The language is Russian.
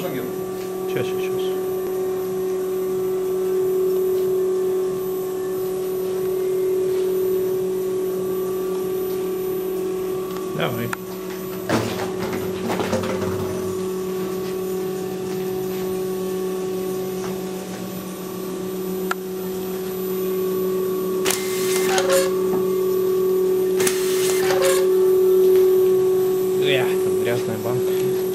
Можно, Гена? Сейчас, сейчас. Давай. Ну, Эх, грязная банка.